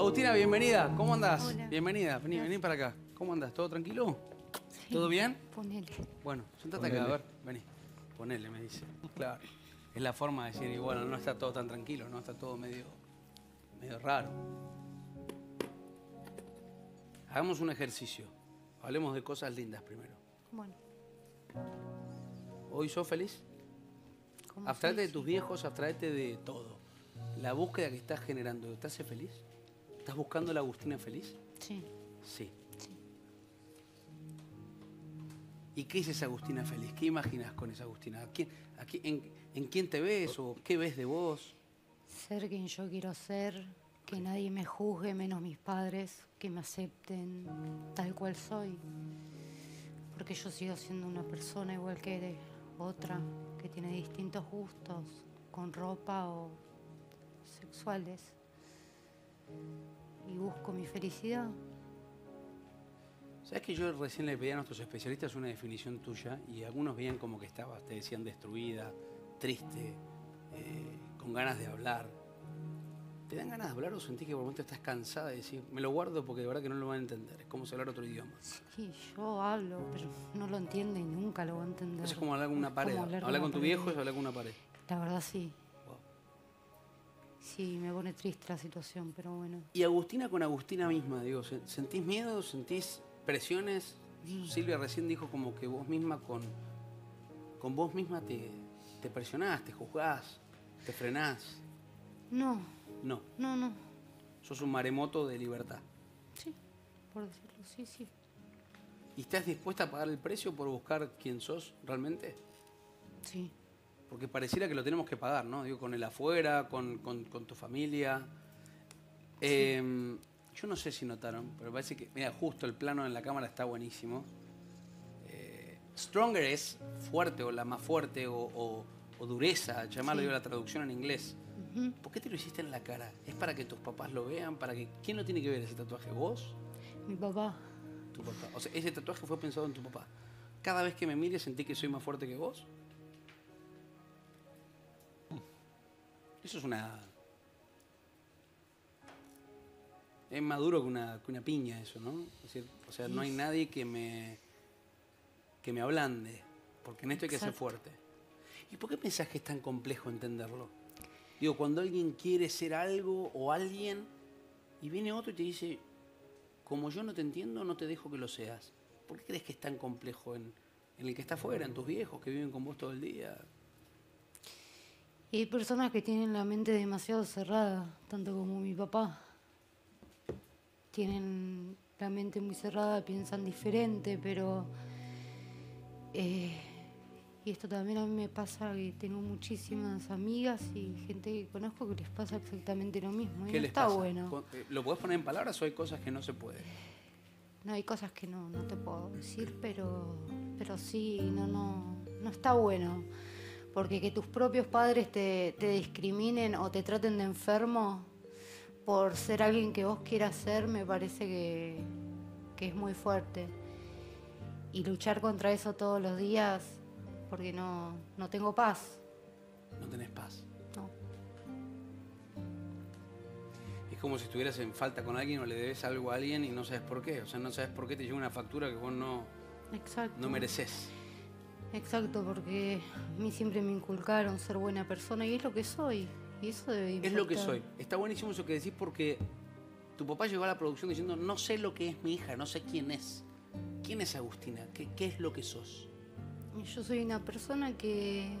Agustina, bienvenida. ¿Cómo andás? Hola. Bienvenida. Vení, vení para acá. ¿Cómo andás? ¿Todo tranquilo? ¿Todo bien? Ponele. Bueno, sentate acá, a ver. Vení. Ponele, me dice. Claro. Es la forma de decir, y bueno, no está todo tan tranquilo, no está todo medio, medio raro. Hagamos un ejercicio. Hablemos de cosas lindas primero. Bueno, ¿Hoy sos feliz? Abstraete de sí, tus sí. viejos, abstraete de todo. La búsqueda que estás generando, ¿te hace feliz? ¿Estás buscando la Agustina feliz? Sí. Sí. Sí. ¿Y qué es esa Agustina feliz? ¿Qué imaginas con esa Agustina? ¿A quién, a quién- en, en quién te ves o qué ves de vos? Ser quien yo quiero ser, que nadie me juzgue, menos mis padres, que me acepten tal cual soy. Porque yo sigo siendo una persona igual que de otra, que tiene distintos gustos, con ropa o sexuales. Y busco mi felicidad. ¿Sabes que yo recién le pedí a nuestros especialistas una definición tuya y algunos veían como que estabas, te decían destruida, triste, eh, con ganas de hablar? ¿Te dan ganas de hablar o sentís que por un momento estás cansada de decir, me lo guardo porque de verdad que no lo van a entender? Es como si hablar otro idioma. Sí, yo hablo, pero no lo entiende y nunca lo va a entender. Eso es como hablar con una pared. Hablar, con tu pared. viejo es hablar con una pared. La verdad sí. Sí, me pone triste la situación, pero bueno. Y Agustina con Agustina misma, digo, ¿se- ¿sentís miedo? ¿Sentís presiones? Silvia recién dijo como que vos misma con, con vos misma te, te presionás, te juzgás, te frenás. No, No, no, no. sos un maremoto de libertad. Sí, por decirlo, sí, sí. ¿Y estás dispuesta a pagar el precio por buscar quién sos realmente? Sí, Porque pareciera que lo tenemos que pagar, ¿no? Digo, con el afuera, con, con- con tu familia. Eh, yo no sé si notaron, pero parece que, mira, justo el plano en la cámara está buenísimo. Eh, stronger es fuerte o la más fuerte o, o- o dureza, llamarlo Sí. digo la traducción en inglés. ¿Por qué te lo hiciste en la cara? ¿Es para que tus papás lo vean? ¿Para que quién lo tiene que ver ese tatuaje? ¿Vos? mi papá. Tu papá. O sea, ese tatuaje fue pensado en tu papá. Cada vez que me mires sentí que soy más fuerte que vos. Eso es una. Es más duro que una, que una piña eso, ¿no? Es decir, o sea, no hay nadie que me. que me ablande. Porque en esto hay que ser fuerte. ¿Y por qué pensás que es tan complejo entenderlo? Digo, cuando alguien quiere ser algo o alguien y viene otro y te dice, como yo no te entiendo, no te dejo que lo seas. ¿Por qué crees que es tan complejo en, en el que está afuera, en tus viejos que viven con vos todo el día? Y hay personas que tienen la mente demasiado cerrada, tanto como mi papá. Tienen la mente muy cerrada, piensan diferente, pero... eh, y esto también a mí me pasa que tengo muchísimas amigas y gente que conozco que les pasa exactamente lo mismo. Y ¿Qué no les está pasa? bueno. Eh, ¿Lo podés poner en palabras o hay cosas que no se pueden? No, hay cosas que no, no te puedo decir, pero, pero sí, no, no, no está bueno. Porque que tus propios padres te, te discriminen o te traten de enfermo por ser alguien que vos quieras ser, me parece que, que es muy fuerte. Y luchar contra eso todos los días, porque no, no tengo paz. No tenés paz. No. Es como si estuvieras en falta con alguien o le debes algo a alguien y no sabes por qué. O sea, no sabes por qué te llega una factura que vos no, Exacto. no mereces. Exacto, porque a mí siempre me inculcaron ser buena persona y es lo que soy. Y eso debe Es lo que importar. soy. Está buenísimo eso que decís porque tu papá llegó a la producción diciendo, no sé lo que es mi hija, no sé quién es. ¿Quién es Agustina? ¿Qué, qué es lo que sos? Yo soy una persona que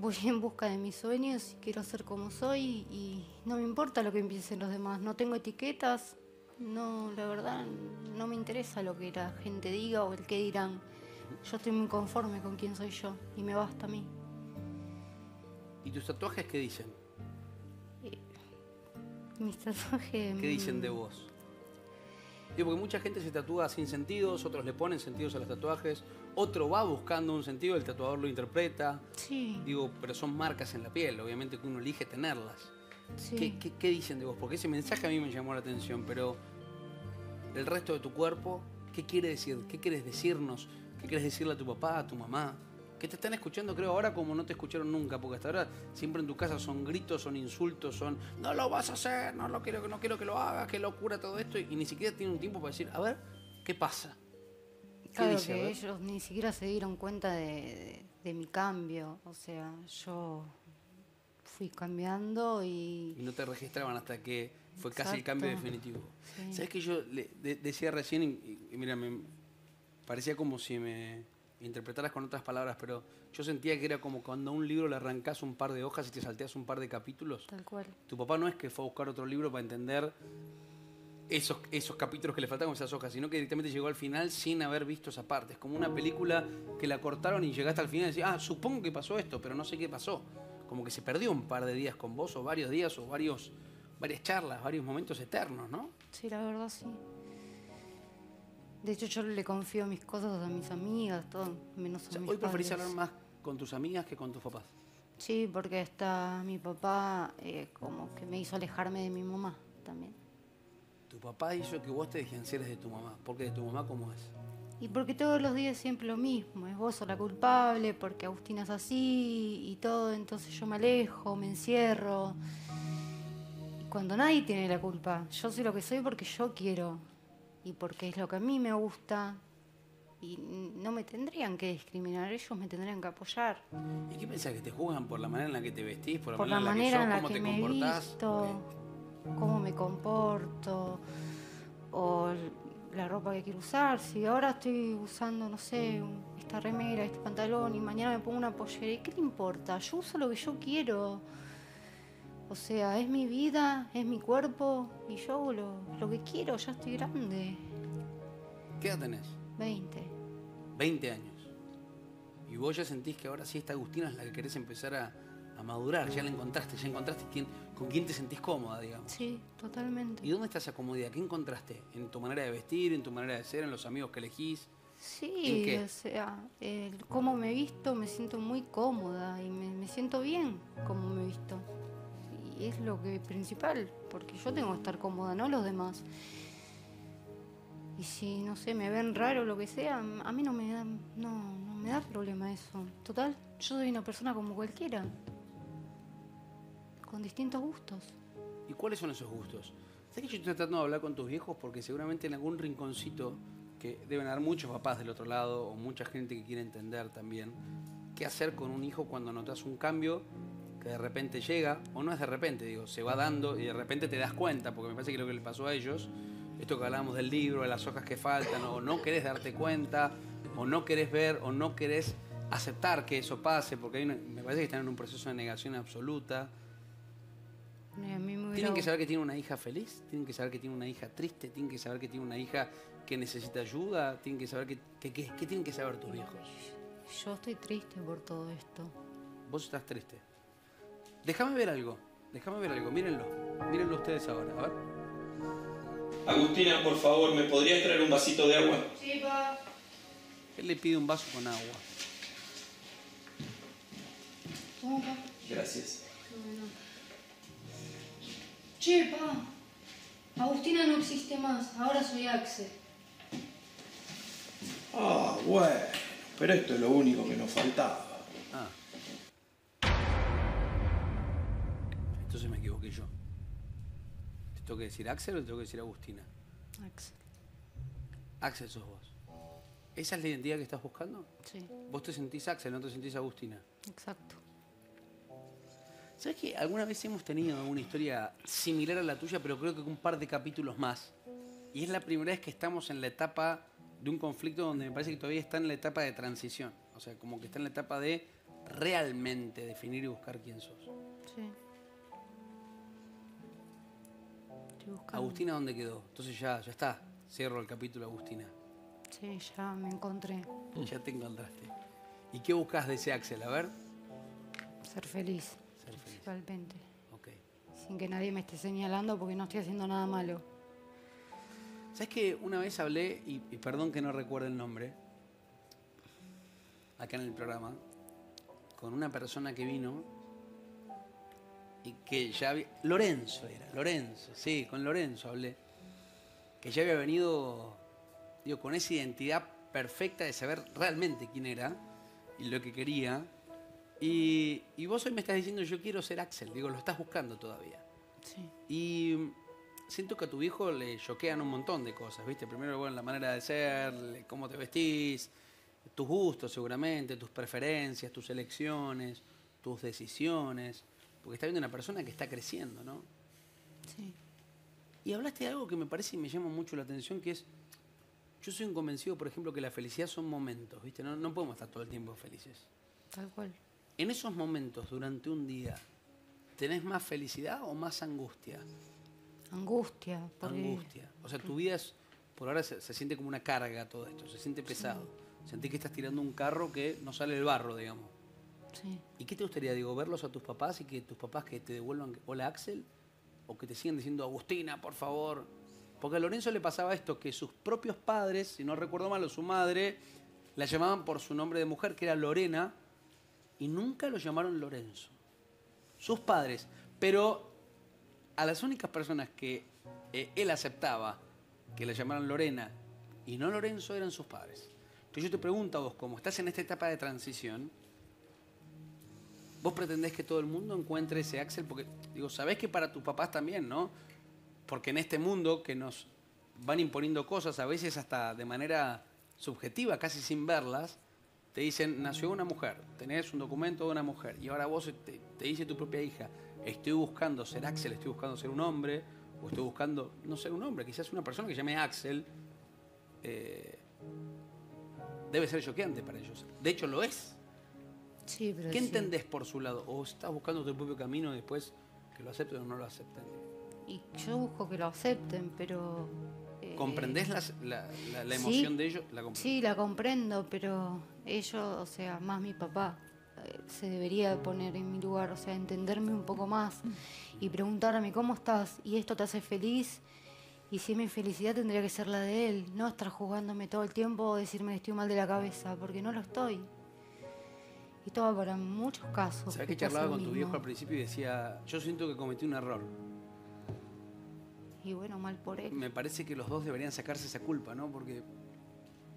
voy en busca de mis sueños y quiero ser como soy y no me importa lo que piensen los demás. No tengo etiquetas, no, la verdad, no me interesa lo que la gente diga o el que dirán. Yo estoy muy conforme con quién soy yo y me basta a mí. ¿Y tus tatuajes qué dicen? Mis tatuajes... ¿Qué dicen de mm, vos? Digo, porque mucha gente se tatúa sin sentidos, otros le ponen sentidos a los tatuajes, otro va buscando un sentido, el tatuador lo interpreta. Sí, Digo, pero son marcas en la piel, obviamente que uno elige tenerlas. sí. ¿Qué, qué, qué dicen de vos? Porque ese mensaje a mí me llamó la atención, pero el resto de tu cuerpo, ¿qué quiere decir? ¿Qué quieres decirnos? ¿Qué quieres decirle a tu papá, a tu mamá? ¿Qué que te están escuchando creo ahora como no te escucharon nunca, porque hasta ahora siempre en tu casa son gritos, son insultos, son no lo vas a hacer, no lo quiero, no quiero que lo hagas, qué locura todo esto, y, ni siquiera tienen un tiempo para decir, a ver, ¿qué pasa? ¿Qué claro que ellos ni siquiera se dieron cuenta de, mi cambio, o sea, yo fui cambiando y... Y no te registraban hasta que fue casi el cambio definitivo. ¿Sabes que yo le, decía recién, y mira, me, parecía como si me interpretaras con otras palabras, pero yo sentía que era como cuando a un libro le arrancas un par de hojas y te salteas un par de capítulos. Tal cual. Tu papá no es que fue a buscar otro libro para entender esos, esos capítulos que le faltaban esas hojas, sino que directamente llegó al final sin haber visto esa parte. Es como una película que la cortaron y llegaste al final y decís, ah, supongo que pasó esto, pero no sé qué pasó. Como que se perdió un par de días con vos, o varios días, o varios, varias charlas, varios momentos eternos, ¿no? Sí, la verdad sí. De hecho, yo le confío mis cosas a mis amigas, todo, menos a mis Hoy preferís hablar más con tus amigas que con tus papás. Sí, porque está mi papá eh, como que me hizo alejarme de mi mamá también. Tu papá hizo que vos te distanciaras de tu mamá. ¿Por qué de tu mamá cómo es? Y porque todos los días siempre lo mismo. Es vos sos la culpable, porque Agustina es así y todo. Entonces yo me alejo, me encierro. Y cuando nadie tiene la culpa. Yo soy lo que soy porque yo quiero y porque es lo que a mí me gusta y no me tendrían que discriminar, ellos me tendrían que apoyar. ¿Y qué pensás que te juzgan por la manera en la que te vestís, por la manera, en la que, me Visto, cómo me comporto o la ropa que quiero usar. Si ahora estoy usando, no sé, esta remera, este pantalón y mañana me pongo una pollera, ¿qué te importa? Yo uso lo que yo quiero. O sea, es mi vida, es mi cuerpo y yo hago lo, que quiero, ya estoy grande. ¿Qué edad tenés? Veinte. Veinte años. Y vos ya sentís que ahora sí esta Agustina es la que querés empezar a, madurar, ya la encontraste, ya encontraste quién, con quién te sentís cómoda, digamos. Sí, totalmente. ¿Y dónde está esa comodidad? ¿Qué encontraste? ¿En tu manera de vestir, en tu manera de ser, en los amigos que elegís? Sí, o sea, el cómo me visto, me siento muy cómoda y me, me siento bien como me visto y es lo que principal, porque yo tengo que estar cómoda, no los demás. Y si, no sé, me ven raro lo que sea, a mí no me da, no, me da problema eso. Total, yo soy una persona como cualquiera, con distintos gustos. ¿Y cuáles son esos gustos? ¿Sabes que yo estoy tratando de hablar con tus viejos? Porque seguramente en algún rinconcito, que deben haber muchos papás del otro lado, o mucha gente que quiere entender también, qué hacer con un hijo cuando notas un cambio que de repente llega, o no es de repente, digo, se va dando y de repente te das cuenta, porque me parece que lo que le pasó a ellos, esto que hablábamos del libro, de las hojas que faltan, o no querés darte cuenta, o no querés ver, o no querés aceptar que eso pase, porque me parece que están en un proceso de negación absoluta. Tienen que saber que tiene una hija feliz, tienen que saber que tiene una hija triste, tienen que saber que tiene una hija que necesita ayuda, tienen que saber que, que, tienen que saber tus viejos. Yo estoy triste por todo esto. Vos estás triste. Déjame ver algo. Déjame ver algo. Mírenlo. Mírenlo ustedes ahora. A ver. Agustina, por favor, ¿me podrías traer un vasito de agua? Sí, pa. Él le pide un vaso con agua. Gracias. Che, pa. Agustina no existe más. Ahora soy Axel. Ah, bueno. Pero esto es lo único que nos faltaba. Tengo que decir Axel o te tengo que decir Agustina? Axel. Axel sos vos. ¿Esa es la identidad que estás buscando? Sí. Vos te sentís Axel, no te sentís Agustina. Exacto. ¿Sabes que alguna vez hemos tenido una historia similar a la tuya, pero creo que con un par de capítulos más? Y es la primera vez que estamos en la etapa de un conflicto donde me parece que todavía está en la etapa de transición. O sea, como que está en la etapa de realmente definir y buscar quién sos. Sí. Agustina, ¿dónde quedó? Entonces ya, ya está. Cierro el capítulo, Agustina. Sí, ya me encontré. Ya te encontraste. ¿Y qué buscas de ese Axel? A ver. Ser feliz. Ser feliz. Principalmente. Ok. Sin que nadie me esté señalando porque no estoy haciendo nada malo. ¿Sabes que una vez hablé, y, y perdón que no recuerde el nombre, acá en el programa, con una persona que vino y que ya había, Lorenzo era, Lorenzo, sí, con Lorenzo hablé, que ya había venido, digo, con esa identidad perfecta de saber realmente quién era, y lo que quería. Y, y vos hoy me estás diciendo, yo quiero ser Axel. Digo, lo estás buscando todavía. Sí. Y siento que a tu viejo le choquean un montón de cosas, ¿viste? Primero, bueno, la manera de ser, cómo te vestís, tus gustos seguramente, tus preferencias, tus elecciones, tus decisiones. Porque está viendo una persona que está creciendo, ¿no? Sí. Y hablaste de algo que me parece y me llama mucho la atención, que es, yo soy un convencido, por ejemplo, que la felicidad son momentos, ¿viste? No, no podemos estar todo el tiempo felices. Tal cual. En esos momentos, durante un día, ¿tenés más felicidad o más angustia? Angustia. Porque... Angustia. O sea, tu vida es, por ahora se, se siente como una carga todo esto, se siente pesado. Sentís que estás tirando un carro que no sale del barro, digamos. ¿Y qué te gustaría, digo, verlos a tus papás y que tus papás que te devuelvan hola Axel? ¿O que te sigan diciendo Agustina, por favor? Porque a Lorenzo le pasaba esto, que sus propios padres, si no recuerdo mal, o su madre, la llamaban por su nombre de mujer, que era Lorena, y nunca lo llamaron Lorenzo. Sus padres. Pero a las únicas personas que eh, él aceptaba que la llamaran Lorena y no Lorenzo eran sus padres. Entonces yo te pregunto a vos, como estás en esta etapa de transición, vos pretendés que todo el mundo encuentre ese Axel, porque digo, sabés que para tus papás también, ¿no? Porque en este mundo que nos van imponiendo cosas, a veces hasta de manera subjetiva, casi sin verlas, te dicen, nació una mujer, tenés un documento de una mujer, y ahora vos te, dice tu propia hija, estoy buscando ser Axel, estoy buscando ser un hombre, o estoy buscando no ser un hombre, quizás una persona que llame Axel, eh, debe ser choqueante para ellos. De hecho, lo es. Sí, pero ¿Qué sí. entendés por su lado? ¿O estás buscando tu propio camino y después que lo acepten o no lo acepten? Y yo busco que lo acepten, pero... eh, ¿Comprendés la, la- la sí. emoción de ellos? La. Sí, la comprendo, pero ellos, o sea, más mi papá, eh, se debería poner en mi lugar, o sea, entenderme un poco más y preguntarme cómo estás y esto te hace feliz. Y si mi felicidad tendría que ser la de él, no estar jugándome todo el tiempo o decirme que estoy mal de la cabeza, porque no lo estoy. Y todo para muchos casos. ¿Sabés que charlaba con tu mismo. viejo al principio y decía, yo siento que cometí un error? Y bueno, mal por él. Me parece que los dos deberían sacarse esa culpa, ¿no? Porque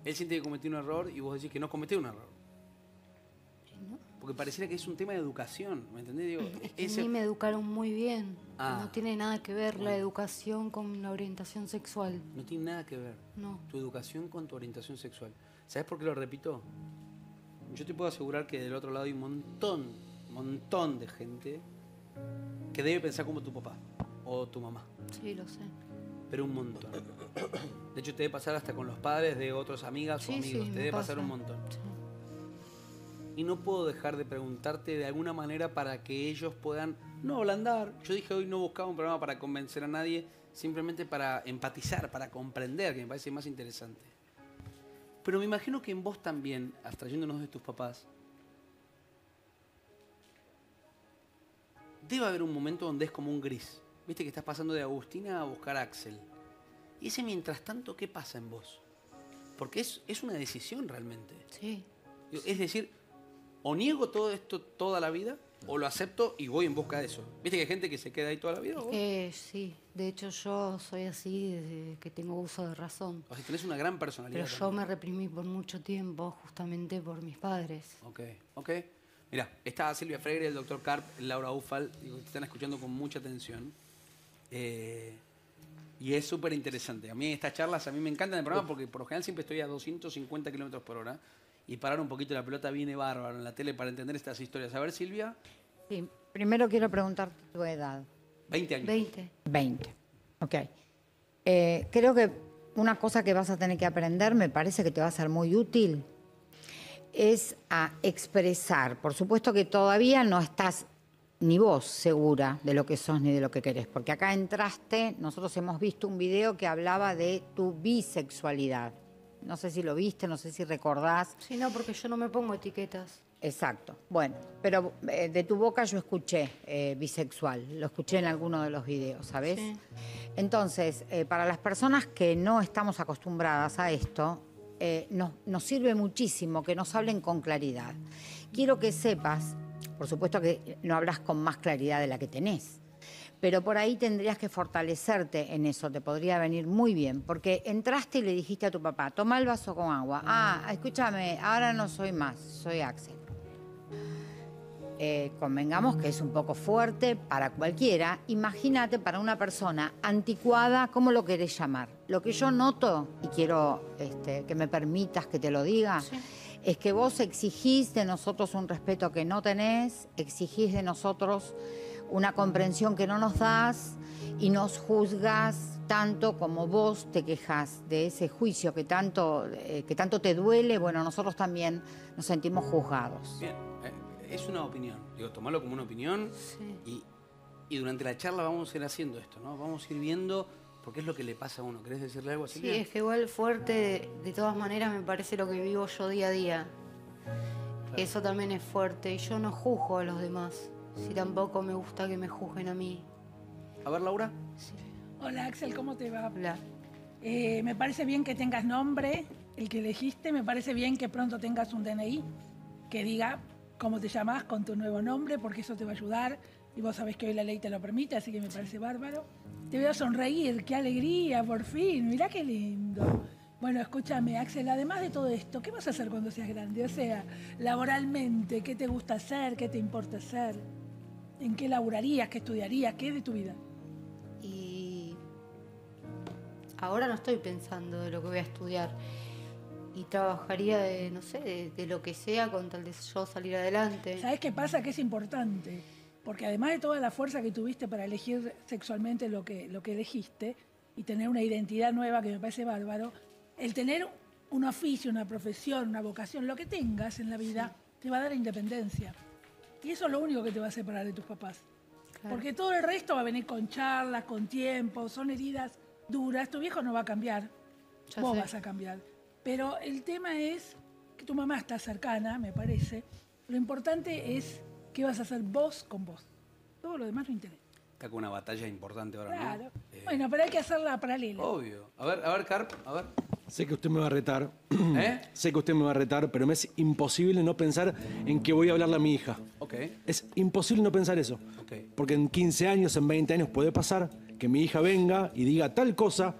él siente que cometió un error y vos decís que no cometió un error. ¿no? Porque pareciera que es un tema de educación, ¿me entendés? Digo, Es que ese- a mí me educaron muy bien. Ah. No tiene nada que ver la educación con la orientación sexual. no tiene nada que ver. No. tu educación con tu orientación sexual. ¿Sabes por qué lo repito? Yo te puedo asegurar que del otro lado hay un montón, montón de gente que debe pensar como tu papá o tu mamá, Sí, lo sé. pero un montón. De hecho, te debe pasar hasta con los padres de otras amigas o Sí, amigos, sí, te debe pasar pasa. un montón. Sí. Y no puedo dejar de preguntarte de alguna manera para que ellos puedan, no ablandar. Yo dije hoy no buscaba un programa para convencer a nadie, simplemente para empatizar, para comprender, que me parece más interesante. Pero me imagino que en vos también, abstrayéndonos de tus papás, debe haber un momento donde es como un gris. Viste que estás pasando de Agustina a buscar a Axel. Y ese mientras tanto, ¿qué pasa en vos? Porque es, es una decisión realmente. Sí. Es decir, o niego todo esto toda la vida, o lo acepto y voy en busca de eso. ¿Viste que hay gente que se queda ahí toda la vida? o? Eh, sí, de hecho yo soy así desde que tengo uso de razón. O sea, tenés una gran personalidad. Pero yo me reprimí por mucho tiempo justamente por mis padres. Ok, ok. Mira, está Silvia Freire, el doctor Carp, Laura Ufal, digo, te están escuchando con mucha atención. Eh, y es súper interesante. A mí estas charlas, a mí me encantan el programa porque por lo general siempre estoy a 250 kilómetros por hora. Y parar un poquito la pelota viene bárbaro en la tele para entender estas historias. A ver, Silvia, Sí, primero quiero preguntarte tu edad. 20 años. 20. 20. Ok. Eh, creo que una cosa que vas a tener que aprender, me parece que te va a ser muy útil, es a expresar. Por supuesto que todavía no estás ni vos segura de lo que sos ni de lo que querés, porque acá entraste, nosotros hemos visto un video que hablaba de tu bisexualidad. No sé si lo viste, no sé si recordás. Sí, no, porque yo no me pongo etiquetas. Exacto. Bueno, pero eh, de tu boca yo escuché eh, bisexual, lo escuché en alguno de los videos, ¿sabes? Sí. Entonces, eh, para las personas que no estamos acostumbradas a esto, nos, nos sirve muchísimo que nos hablen con claridad. Quiero que sepas, por supuesto que no hablas con más claridad de la que tenés, pero por ahí tendrías que fortalecerte en eso, te podría venir muy bien, porque entraste y le dijiste a tu papá, toma el vaso con agua. Ah, escúchame, ahora no soy más, soy Axel. Eh, convengamos que es un poco fuerte para cualquiera. Imagínate para una persona anticuada, ¿cómo lo querés llamar? Lo que yo noto, y quiero este, que me permitas que te lo diga, es que vos exigís de nosotros un respeto que no tenés, exigís de nosotros una comprensión que no nos das y nos juzgas tanto como vos te quejas de ese juicio que tanto, eh, que tanto te duele, bueno, nosotros también nos sentimos juzgados. Bien, eh, es una opinión. Digo, tomarlo como una opinión y, y durante la charla vamos a ir haciendo esto, ¿no? Vamos a ir viendo porque es lo que le pasa a uno. ¿Querés decirle algo así? Sí, es que igual fuerte, de, de todas maneras, me parece lo que vivo yo día a día. Eso también es fuerte y yo no juzgo a los demás. Si tampoco me gusta que me juzguen a mí. A ver, Laura. Hola Axel, ¿cómo te va? Hola. Eh, me parece bien que tengas nombre, el que elegiste, me parece bien que pronto tengas un DNI que diga cómo te llamas con tu nuevo nombre, porque eso te va a ayudar y vos sabés que hoy la ley te lo permite, así que me parece bárbaro. Te veo sonreír, qué alegría, por fin, mirá qué lindo. Bueno, escúchame, Axel, además de todo esto, ¿qué vas a hacer cuando seas grande? O sea, laboralmente, ¿qué te gusta hacer? ¿Qué te importa hacer? ¿En qué laburarías? ¿Qué estudiarías? ¿Qué es de tu vida? Y ahora no estoy pensando de lo que voy a estudiar. Y trabajaría de, no sé, de, de lo que sea con tal de yo salir adelante. ¿Sabes qué pasa? Que es importante. Porque además de toda la fuerza que tuviste para elegir sexualmente lo que, lo que elegiste y tener una identidad nueva que me parece bárbaro, el tener un oficio, una profesión, una vocación, lo que tengas en la vida, te va a dar independencia. Y eso es lo único que te va a separar de tus papás. Claro. Porque todo el resto va a venir con charlas, con tiempo, son heridas duras. Tu viejo no va a cambiar, Ya vos sé. vas a cambiar. Pero el tema es que tu mamá está cercana, me parece. Lo importante es qué vas a hacer vos con vos. Todo lo demás no interesa. Está con una batalla importante ahora, Claro. ¿no? Eh, Bueno, pero hay que hacerla paralela. Obvio. A ver, a ver, Carp, a ver. Sé que usted me va a retar. ¿Eh? sé que usted me va a retar, pero me es imposible no pensar en que voy a hablarle a mi hija. Ok. Es imposible no pensar eso. Porque en 15 años, en 20 años puede pasar que mi hija venga y diga tal cosa,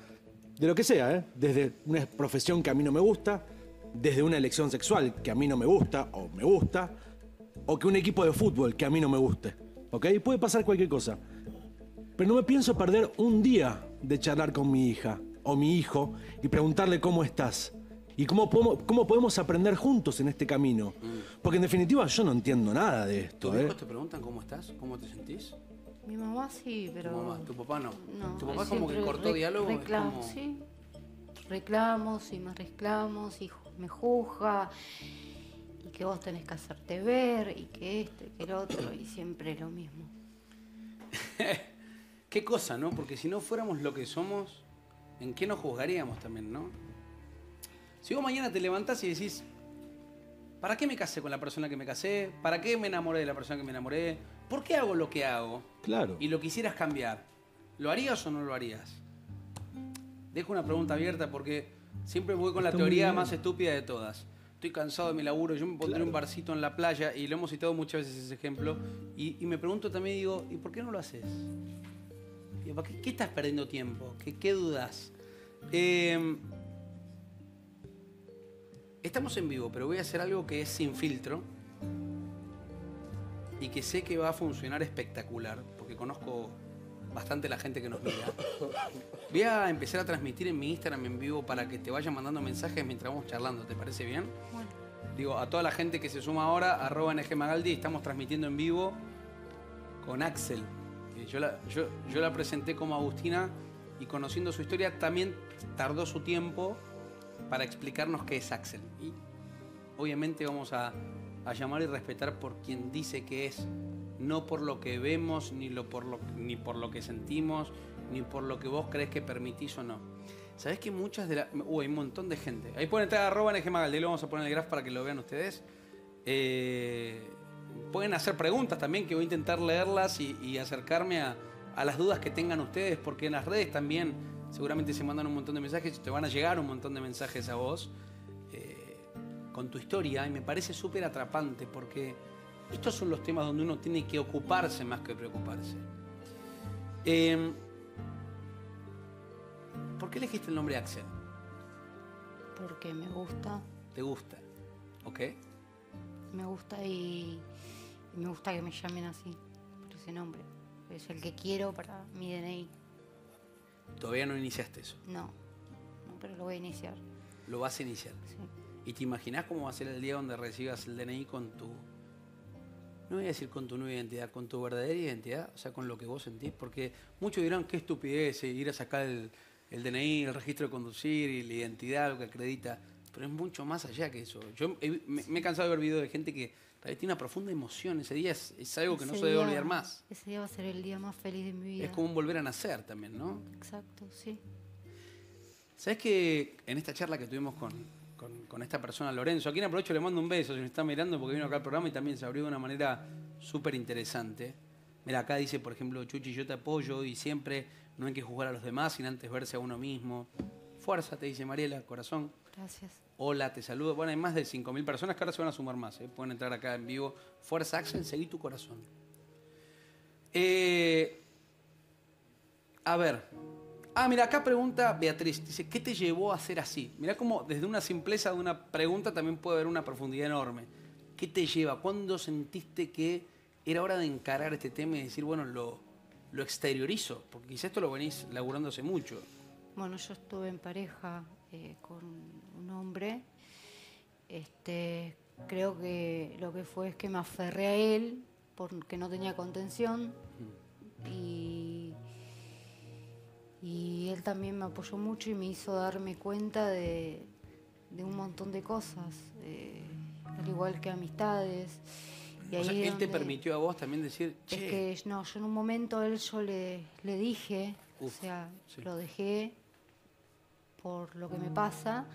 de lo que sea, ¿eh? desde una profesión que a mí no me gusta, desde una elección sexual que a mí no me gusta o me gusta, o que un equipo de fútbol que a mí no me guste. ¿Ok? Puede pasar cualquier cosa. Pero no me pienso perder un día de charlar con mi hija o mi hijo y preguntarle cómo estás. Y cómo podemos, cómo podemos aprender juntos en este camino. Porque en definitiva yo no entiendo nada de esto. ¿Tus ¿eh? hijos te preguntan cómo estás? ¿Cómo te sentís? Mi mamá sí, pero. Tu mamá, tu papá no. No, tu papá como que cortó re- diálogo. como- sí. Reclamos y más reclamos y me juzga. Y que vos tenés que hacerte ver y que esto y que el otro y siempre lo mismo. Qué cosa, ¿no? Porque si no fuéramos lo que somos, ¿en qué nos juzgaríamos también, no? Si vos mañana te levantás y decís, ¿para qué me casé con la persona que me casé? ¿Para qué me enamoré de la persona que me enamoré? ¿Por qué hago lo que hago? Claro. Y lo quisieras cambiar, ¿lo harías o no lo harías? Dejo una pregunta abierta porque siempre voy con la Está teoría más estúpida de todas. Estoy cansado de mi laburo, yo me pondré un barcito en la playa y lo hemos citado muchas veces ese ejemplo. Y, y me pregunto también, digo, ¿y por qué no lo haces? Digo, ¿para qué, qué estás perdiendo tiempo? ¿Qué, qué dudas? Eh, estamos en vivo, pero voy a hacer algo que es sin filtro y que sé que va a funcionar espectacular, porque conozco bastante la gente que nos mira. Voy a empezar a transmitir en mi Instagram en vivo para que te vayan mandando mensajes mientras vamos charlando, ¿te parece bien? Bueno, Digo, a toda la gente que se suma ahora, arroba NG Magaldi, estamos transmitiendo en vivo con Axel. Yo la, yo, yo la presenté como Agustina y conociendo su historia también tardó su tiempo para explicarnos qué es Axel. Y obviamente vamos a, a llamar y respetar por quien dice que es, no por lo que vemos, ni, lo, por lo, ni por lo que sentimos, ni por lo que vos crees que permitís o no. ¿Sabés que muchas de las... Uy, hay un montón de gente. Ahí pueden entrar a arroba NG Magaldi, lo vamos a poner en el graph para que lo vean ustedes. Eh, pueden hacer preguntas también, que voy a intentar leerlas y, y acercarme a, a las dudas que tengan ustedes, porque en las redes también seguramente se mandan un montón de mensajes, te van a llegar un montón de mensajes a vos eh, con tu historia y me parece súper atrapante porque estos son los temas donde uno tiene que ocuparse más que preocuparse. Em, ¿Por qué elegiste el nombre Axel? Porque me gusta, ¿Te gusta? ¿Ok? me gusta y me gusta que me llamen así, por ese nombre. Es el que quiero para mi DNI. Todavía no iniciaste eso. No, no, pero lo voy a iniciar. Lo vas a iniciar. Sí. ¿Y te imaginas cómo va a ser el día donde recibas el DNI con tu... No voy a decir con tu nueva identidad, con tu verdadera identidad, o sea, con lo que vos sentís, porque muchos dirán qué estupidez eh, ir a sacar el, el DNI, el registro de conducir y la identidad, lo que acredita, pero es mucho más allá que eso. Yo he- me, me he cansado de ver videos de gente que vez tiene una profunda emoción, ese día es, es algo que no se debe olvidar más. Ese día va a ser el día más feliz de mi vida. Es como un volver a nacer también, ¿no? Exacto, sí. ¿Sabes que en esta charla que tuvimos con, con- con esta persona, Lorenzo, a quien aprovecho le mando un beso si me está mirando porque vino acá al programa y también se abrió de una manera súper interesante. Mira, acá dice, por ejemplo, Chuchi, yo te apoyo y siempre no hay que juzgar a los demás sin antes verse a uno mismo. Fuerza, te dice Mariela, corazón. Gracias. Hola, te saludo. Bueno, hay más de 5.000 personas que ahora se van a sumar más. ¿eh? Pueden entrar acá en vivo. Fuerza, Axel, seguí tu corazón. Eh, a ver. Ah, mira, acá pregunta Beatriz. Dice, ¿qué te llevó a ser así? Mira cómo desde una simpleza de una pregunta también puede haber una profundidad enorme. ¿Qué te lleva? ¿Cuándo sentiste que era hora de encarar este tema y decir, bueno, lo, lo exteriorizo? Porque quizás esto lo venís laburando hace mucho. Bueno, yo estuve en pareja eh, con un hombre. Este, creo que lo que fue es que me aferré a él porque no tenía contención y, y él también me apoyó mucho y me hizo darme cuenta de, de un montón de cosas, eh, al igual que amistades. Y O sea, él es te permitió a vos también decir, es che, que no, yo en un momento a él yo le, le dije, Uf, o sea, sí. lo dejé por lo que me pasa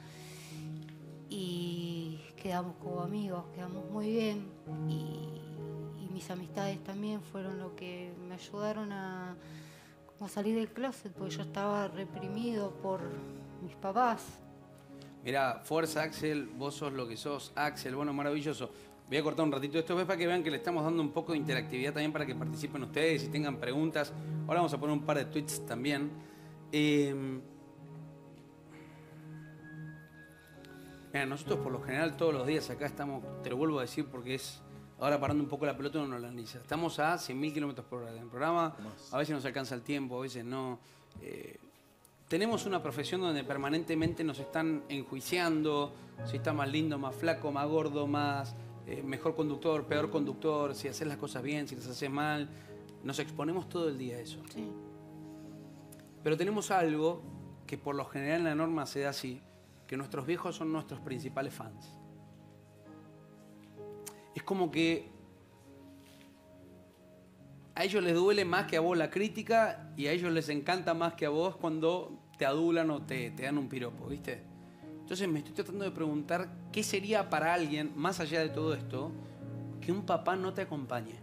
y quedamos como amigos, quedamos muy bien y, mis amistades también fueron lo que me ayudaron a salir del closet, porque yo estaba reprimido por mis papás. Mira, fuerza Axel, vos sos lo que sos, Axel, bueno, maravilloso. Voy a cortar un ratito esto, ves para que vean que le estamos dando un poco de interactividad también para que participen ustedes y tengan preguntas. Ahora vamos a poner un par de tweets también. Eh, mira, nosotros por lo general todos los días acá estamos, te lo vuelvo a decir porque es, ahora parando un poco la pelota uno no la analiza. Estamos a 100.000 kilómetros por hora en el programa, a veces nos alcanza el tiempo, a veces no. Eh, tenemos una profesión donde permanentemente nos están enjuiciando si está más lindo, más flaco, más gordo, más eh, mejor conductor, peor conductor, si haces las cosas bien, si las haces mal. Nos exponemos todo el día a eso. Sí. Pero tenemos algo que por lo general en la norma se da así, que nuestros viejos son nuestros principales fans. Es como que a ellos les duele más que a vos la crítica y a ellos les encanta más que a vos cuando te adulan o te, te dan un piropo, ¿viste? Entonces me estoy tratando de preguntar qué sería para alguien, más allá de todo esto, que un papá no te acompañe.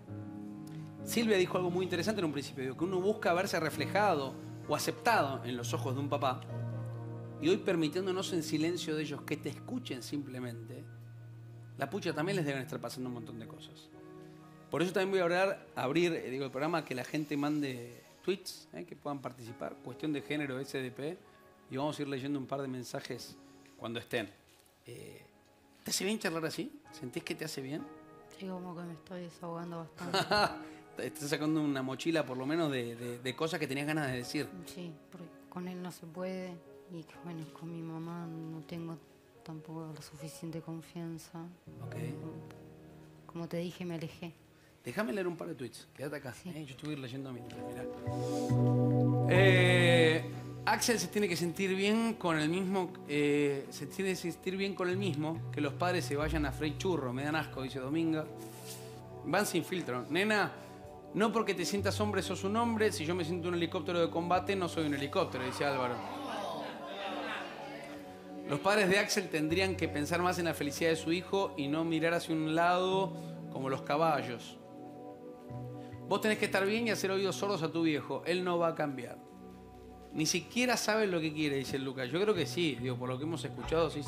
Silvia dijo algo muy interesante en un principio, que uno busca verse reflejado o aceptado en los ojos de un papá. Y hoy permitiéndonos en silencio de ellos que te escuchen simplemente, la pucha también les deben estar pasando un montón de cosas. Por eso también voy a hablar, abrir eh, digo, el programa que la gente mande tweets, eh, que puedan participar, cuestión de género SDP, y vamos a ir leyendo un par de mensajes cuando estén. Eh, ¿Te hace bien charlar así? ¿Sentís que te hace bien? Sí, como que me estoy desahogando bastante. Estás sacando una mochila por lo menos de, de- de cosas que tenías ganas de decir. Sí, porque con él no se puede y que, bueno, con mi mamá no tengo tampoco la suficiente confianza. Ok. Como te dije, me alejé. Déjame leer un par de tweets. Quédate acá. Sí. eh, Yo estuve leyendo mientras, mirá. Eh, Axel se tiene que sentir bien con el mismo. eh, se tiene que sentir bien con el mismo. Que los padres se vayan a Frey Churro. Me dan asco, dice Dominga. Van sin filtro. Nena, no porque te sientas hombre sos un hombre. Si yo me siento un helicóptero de combate, no soy un helicóptero, dice Álvaro. Los padres de Axel tendrían que pensar más en la felicidad de su hijo y no mirar hacia un lado como los caballos. Vos tenés que estar bien y hacer oídos sordos a tu viejo. Él no va a cambiar. Ni siquiera sabe lo que quiere, dice Lucas. Yo creo que sí, digo, por lo que hemos escuchado, sí